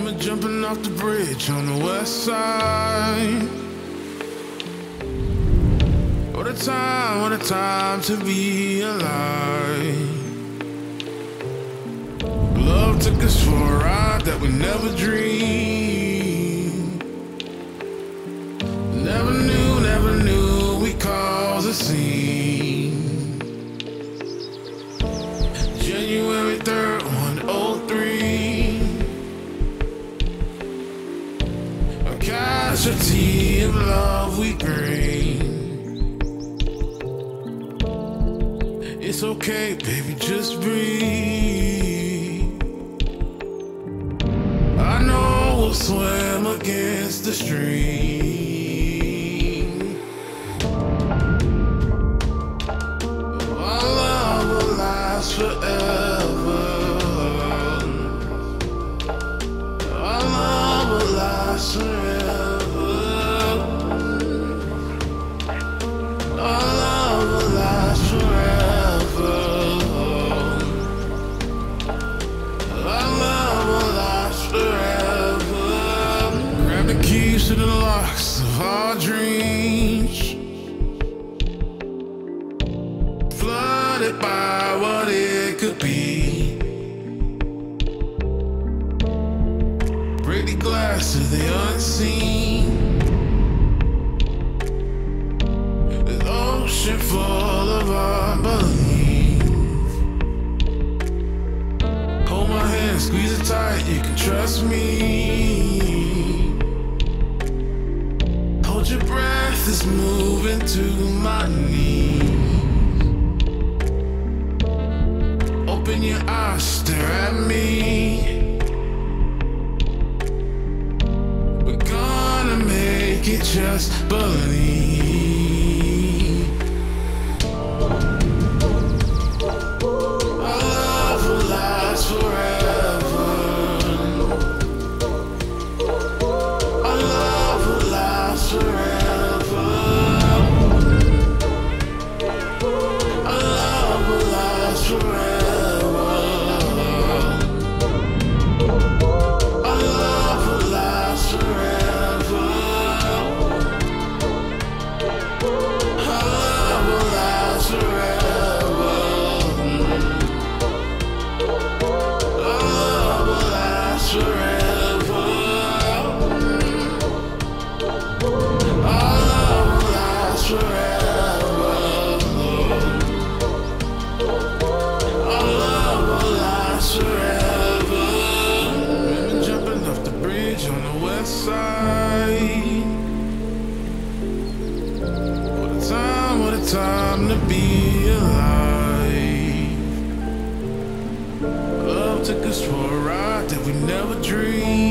Remember jumping off the bridge on the west side. What a time, what a time to be alive. Love took us for a ride that we never dreamed. Never knew, never knew we caused a scene. January casualty of love we bring. It's okay, baby, just breathe. I know we'll swim against the stream. The keys to the locks of our dreams. Flooded by what it could be. Break the glass to the unseen. An ocean full of unbelief. Hold my hand, squeeze it tight, you can trust me. Hold your breath, it's moving to my knees. Open your eyes, stare at me. We're gonna make it, just believe. Side. What a time, what a time to be alive. Love took us for a ride that we never dreamed.